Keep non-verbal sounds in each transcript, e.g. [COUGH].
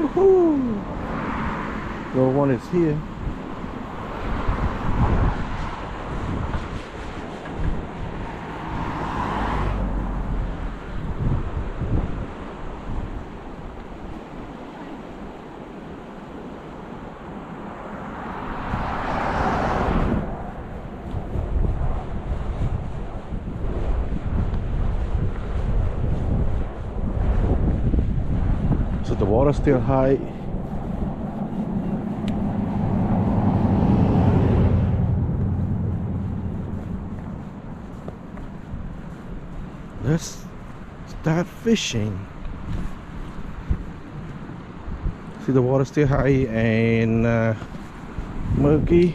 Woohoo! The one is here. Water's still high. Let's start fishing. See the water still high and uh, murky.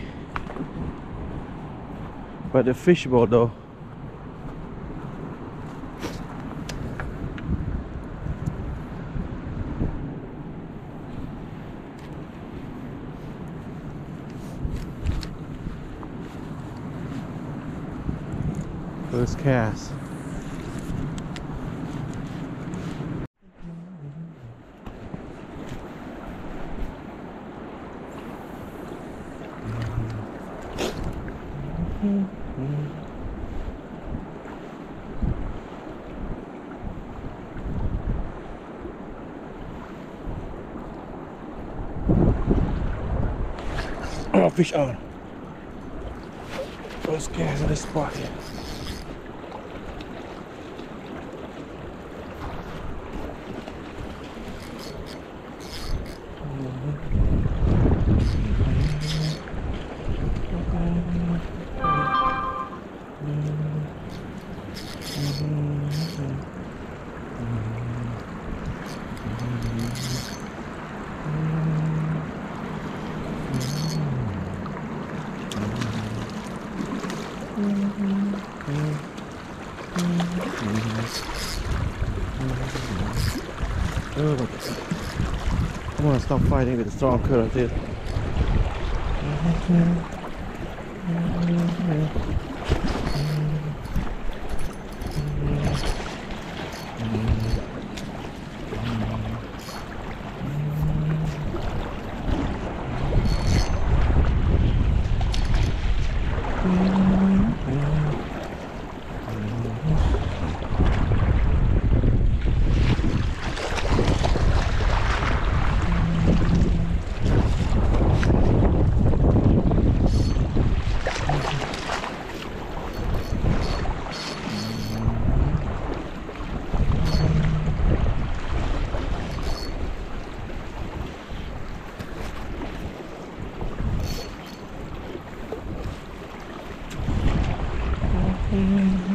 But the fishable though. First cast. Oh, fish on. First cast in the here. Oh, I want to stop fighting with the strong current here. 嗯。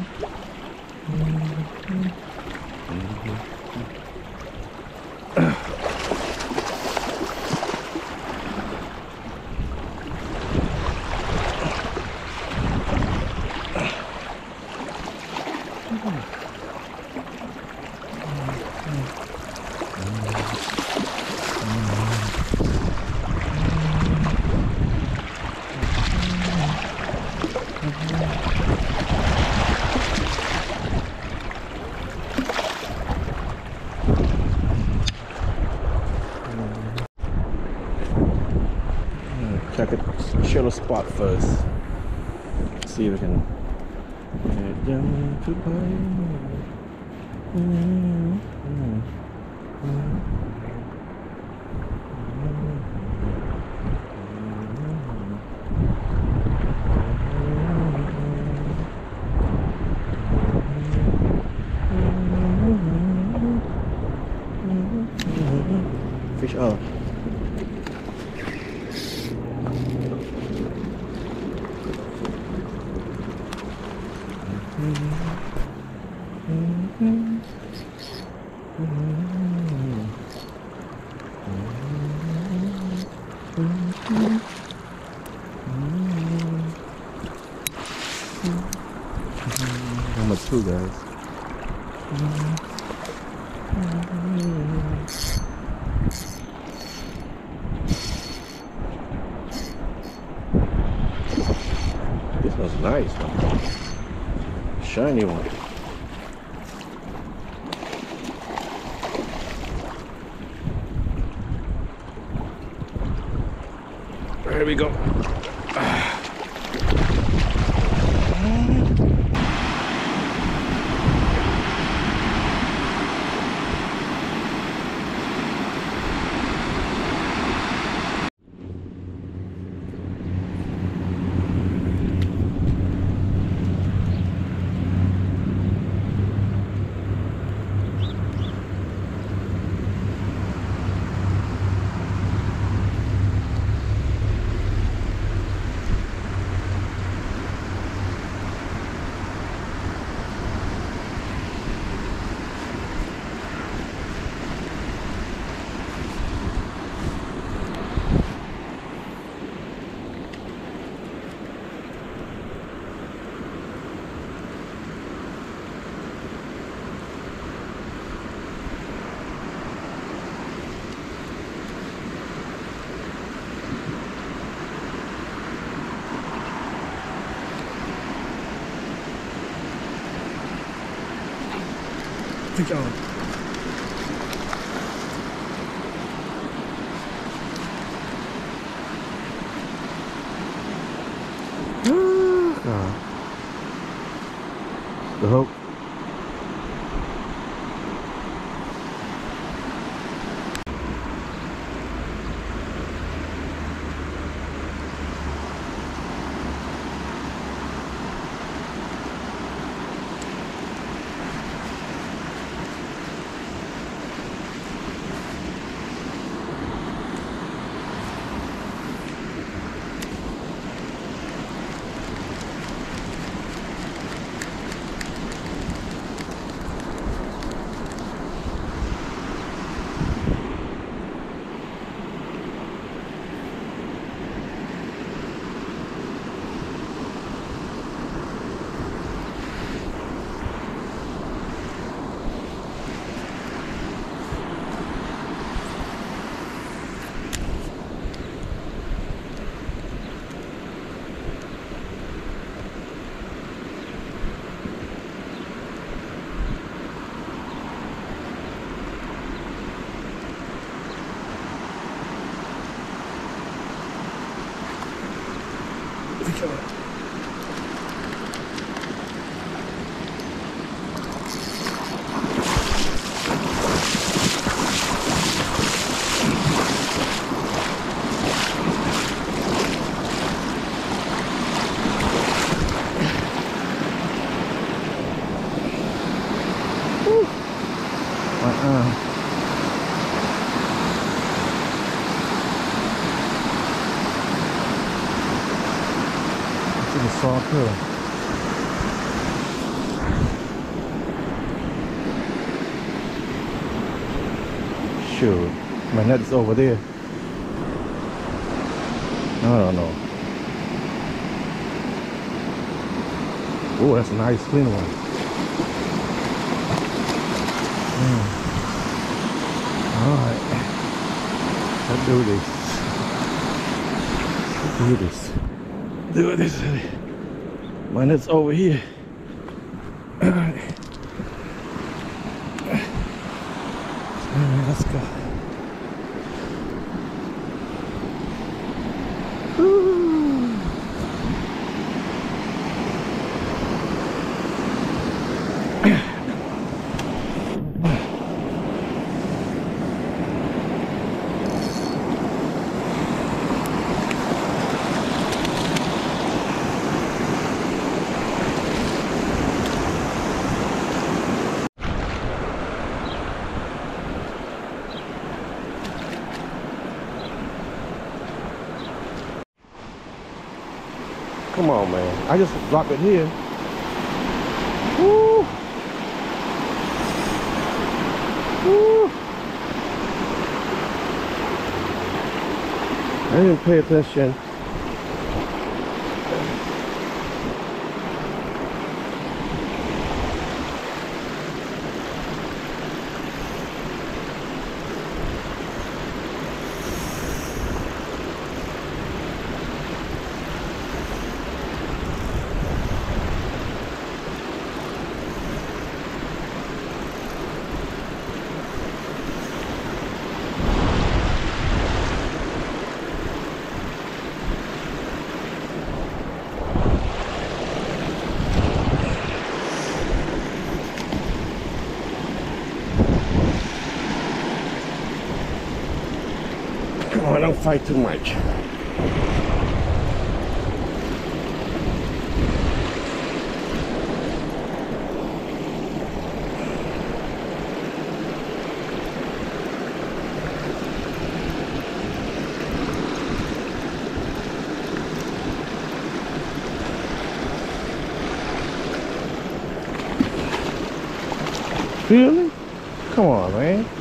Spot first. See if we can get down I'm a two, guys. This one's nice, one. Shiny one. Here we go. Good Shoot, my net is over there. I don't know. Oh, that's a nice clean one. Mm. All right, let's do this. Let's do this. Do this. My net's over here. All [CLEARS THROAT] right. All right, Come on, man. I just dropped it here. Woo. Woo. I didn't pay attention. Fight too much. Really? Come on, man.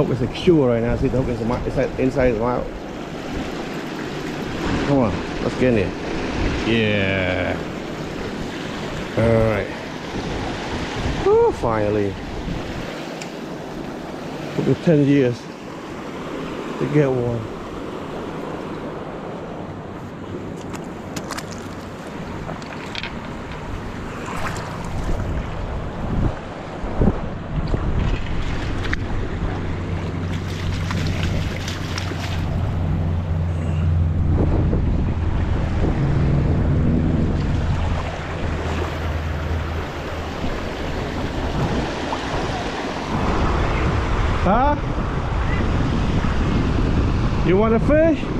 Eh, the hook is secure right now. See, hook is mi- inside, is out. Come on, let's get in there. Yeah. All right. Oh, finally. Took me 10 years to get one. Huh? You want a fish?